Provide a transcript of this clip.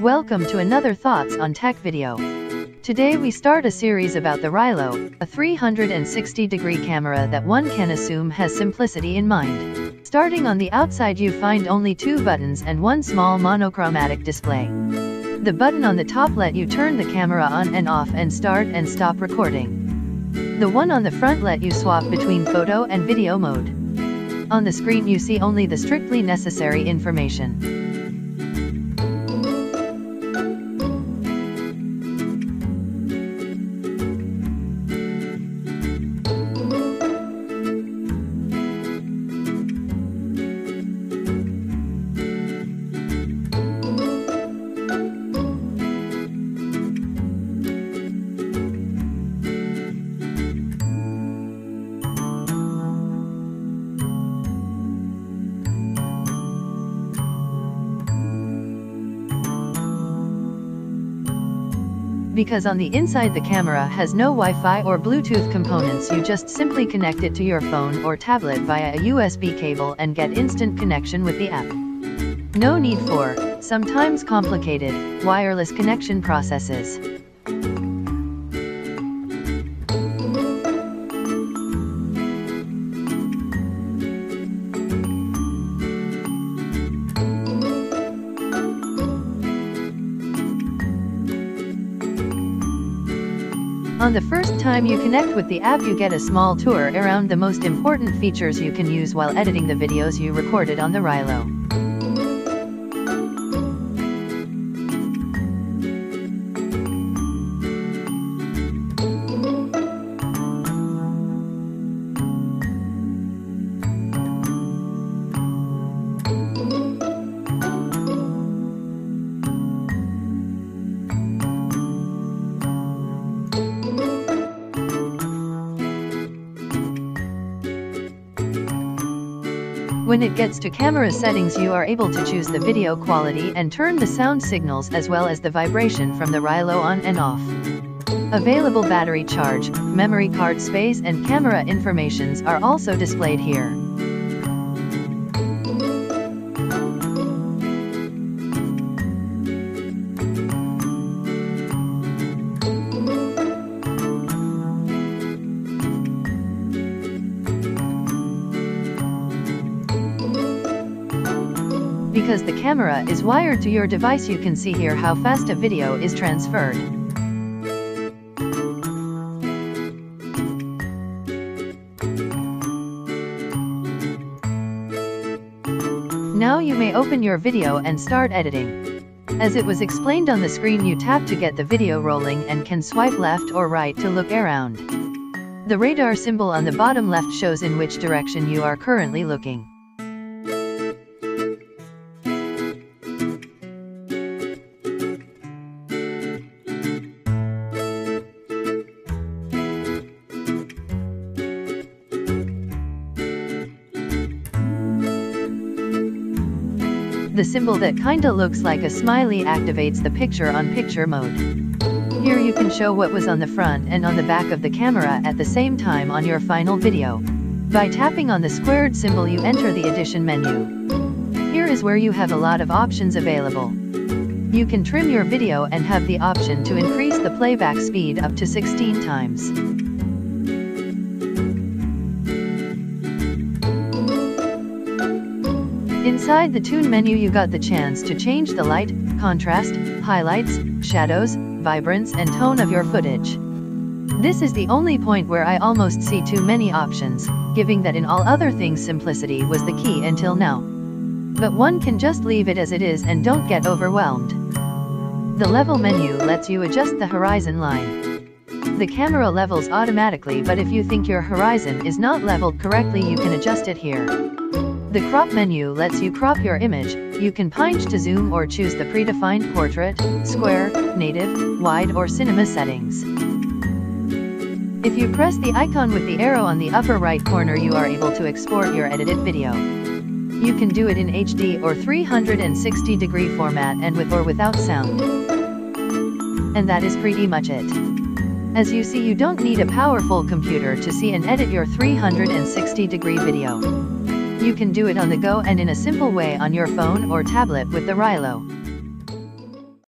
Welcome to another Thoughts on Tech video. Today we start a series about the Rylo, a 360 degree camera that one can assume has simplicity in mind. Starting on the outside you find only two buttons and one small monochromatic display. The button on the top let you turn the camera on and off and start and stop recording. The one on the front let you swap between photo and video mode. On the screen you see only the strictly necessary information. Because on the inside the camera has no Wi-Fi or Bluetooth components you just simply connect it to your phone or tablet via a USB cable and get instant connection with the app. No need for, sometimes complicated, wireless connection processes. On the first time you connect with the app you get a small tour around the most important features you can use while editing the videos you recorded on the Rylo. When it gets to camera settings you are able to choose the video quality and turn the sound signals as well as the vibration from the Rylo on and off. Available battery charge, memory card space and camera informations are also displayed here. Because the camera is wired to your device you can see here how fast a video is transferred. Now you may open your video and start editing. As it was explained on the screen you tap to get the video rolling and can swipe left or right to look around. The radar symbol on the bottom left shows in which direction you are currently looking. The symbol that kinda looks like a smiley activates the picture-on-picture -picture mode. Here you can show what was on the front and on the back of the camera at the same time on your final video. By tapping on the squared symbol you enter the edition menu. Here is where you have a lot of options available. You can trim your video and have the option to increase the playback speed up to 16 times. Inside the tune menu you got the chance to change the light, contrast, highlights, shadows, vibrance and tone of your footage. This is the only point where I almost see too many options, giving that in all other things simplicity was the key until now. But one can just leave it as it is and don't get overwhelmed. The level menu lets you adjust the horizon line. The camera levels automatically but if you think your horizon is not leveled correctly you can adjust it here. The crop menu lets you crop your image, you can pinch to zoom or choose the predefined portrait, square, native, wide or cinema settings. If you press the icon with the arrow on the upper right corner you are able to export your edited video. You can do it in HD or 360 degree format and with or without sound. And that is pretty much it. As you see you don't need a powerful computer to see and edit your 360 degree video. You can do it on the go and in a simple way on your phone or tablet with the Rylo.